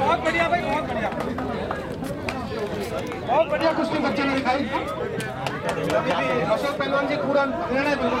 बहुत बढ़िया भाई, बहुत बढ़िया। कुश्ती बच्चे ने दिखाई। अशोक पहलवान जी, पूरा निर्णय बिल्कुल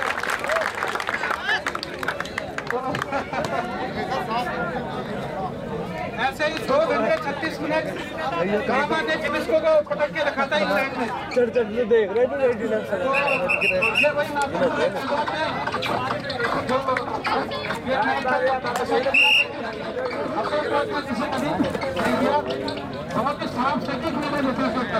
से दो घंटे छत्तीस मिनट गामा ने जिसको को पटक के रखा था इंग्लैंड में। चल चल ये देख रहे साफ़ सचिव ने महसूस करता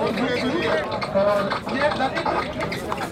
Thank you.